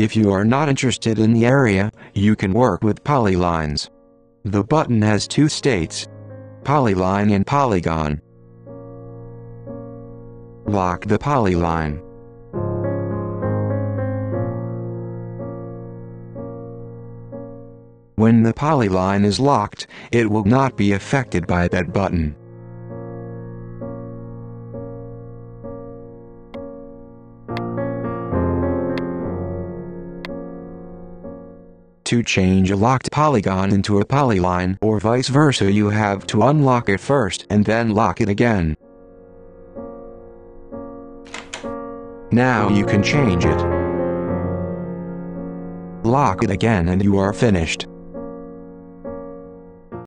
If you are not interested in the area, you can work with polylines. The button has two states. Polyline and polygon. Lock the polyline. When the polyline is locked, it will not be affected by that button. To change a locked polygon into a polyline or vice versa you have to unlock it first and then lock it again. Now you can change it. Lock it again and you are finished.